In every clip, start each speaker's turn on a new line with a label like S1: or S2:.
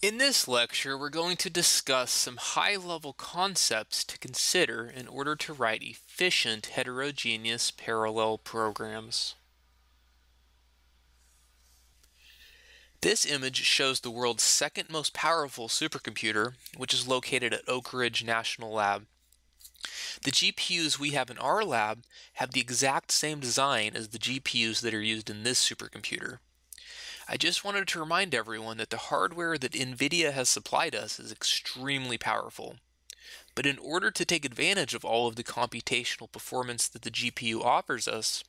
S1: In this lecture, we're going to discuss some high-level concepts to consider in order to write efficient heterogeneous parallel programs. This image shows the world's second most powerful supercomputer, which is located at Oak Ridge National Lab. The GPUs we have in our lab have the exact same design as the GPUs that are used in this supercomputer. I just wanted to remind everyone that the hardware that NVIDIA has supplied us is extremely powerful. But in order to take advantage of all of the computational performance that the GPU offers us,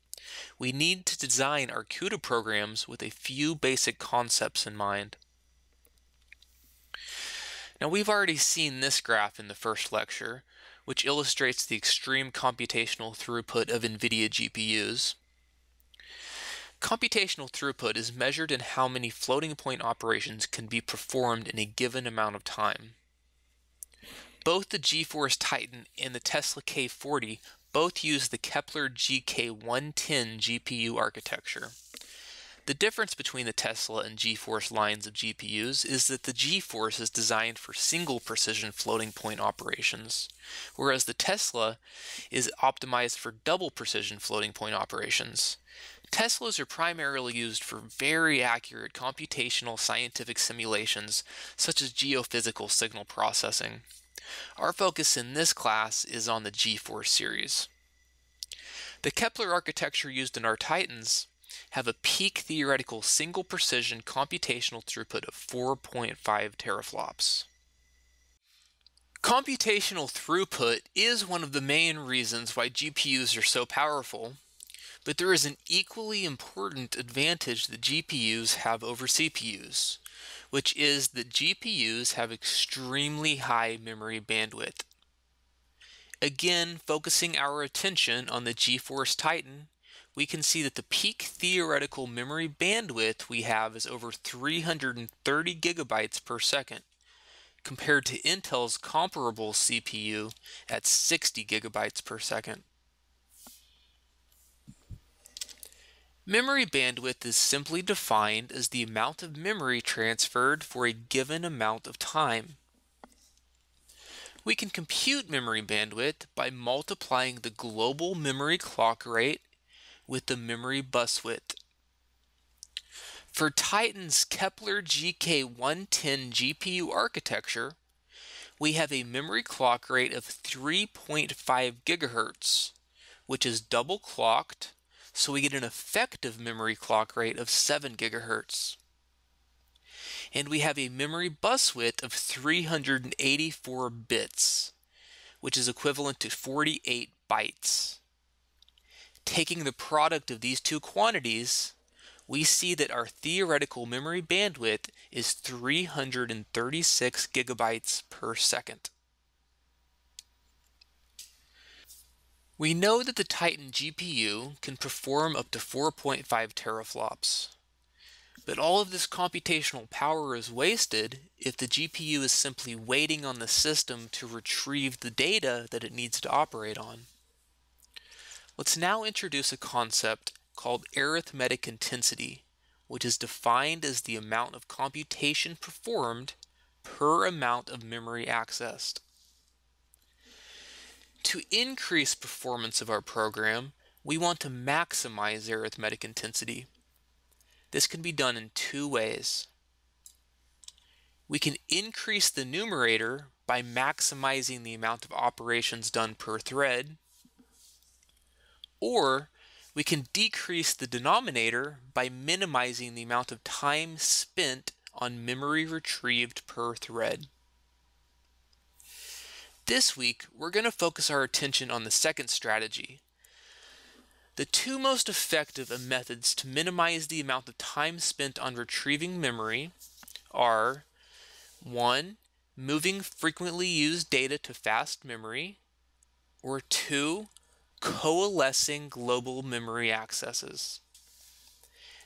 S1: we need to design our CUDA programs with a few basic concepts in mind. Now we've already seen this graph in the first lecture, which illustrates the extreme computational throughput of NVIDIA GPUs. Computational throughput is measured in how many floating point operations can be performed in a given amount of time. Both the GeForce Titan and the Tesla K40 both use the Kepler GK110 GPU architecture. The difference between the Tesla and GeForce lines of GPUs is that the GeForce is designed for single precision floating point operations, whereas the Tesla is optimized for double precision floating point operations. Teslas are primarily used for very accurate computational scientific simulations, such as geophysical signal processing. Our focus in this class is on the GeForce series. The Kepler architecture used in our Titans have a peak theoretical single precision computational throughput of 4.5 teraflops. Computational throughput is one of the main reasons why GPUs are so powerful, but there is an equally important advantage that GPUs have over CPUs, which is that GPUs have extremely high memory bandwidth. Again, focusing our attention on the GeForce Titan, we can see that the peak theoretical memory bandwidth we have is over 330 gigabytes per second, compared to Intel's comparable CPU at 60 gigabytes per second. Memory bandwidth is simply defined as the amount of memory transferred for a given amount of time. We can compute memory bandwidth by multiplying the global memory clock rate with the memory bus width. For Titan's Kepler GK110 GPU architecture, we have a memory clock rate of 3.5 gigahertz, which is double clocked so we get an effective memory clock rate of 7 gigahertz. And we have a memory bus width of 384 bits, which is equivalent to 48 bytes. Taking the product of these two quantities, we see that our theoretical memory bandwidth is 336 gigabytes per second. We know that the Titan GPU can perform up to 4.5 teraflops. But all of this computational power is wasted if the GPU is simply waiting on the system to retrieve the data that it needs to operate on. Let's now introduce a concept called arithmetic intensity, which is defined as the amount of computation performed per amount of memory accessed. To increase performance of our program, we want to maximize arithmetic intensity. This can be done in two ways. We can increase the numerator by maximizing the amount of operations done per thread, or we can decrease the denominator by minimizing the amount of time spent on memory retrieved per thread. This week, we're going to focus our attention on the second strategy. The two most effective methods to minimize the amount of time spent on retrieving memory are 1. Moving frequently used data to fast memory, or 2. Coalescing global memory accesses.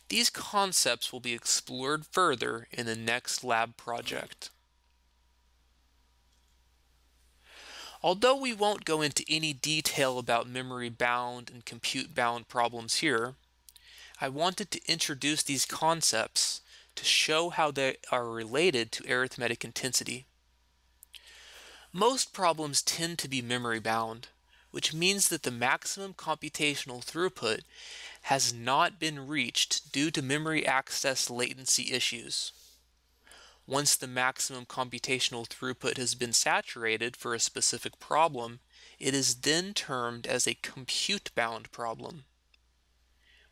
S1: These concepts will be explored further in the next lab project. Although we won't go into any detail about memory bound and compute bound problems here, I wanted to introduce these concepts to show how they are related to arithmetic intensity. Most problems tend to be memory bound, which means that the maximum computational throughput has not been reached due to memory access latency issues. Once the maximum computational throughput has been saturated for a specific problem, it is then termed as a compute-bound problem.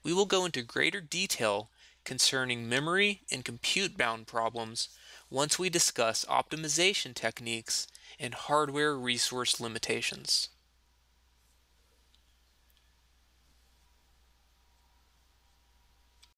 S1: We will go into greater detail concerning memory and compute-bound problems once we discuss optimization techniques and hardware resource limitations.